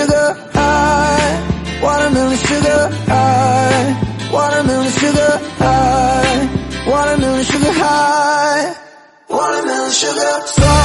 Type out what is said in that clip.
sugar high, watermelon sugar high, watermelon sugar high, watermelon sugar high, watermelon sugar. High.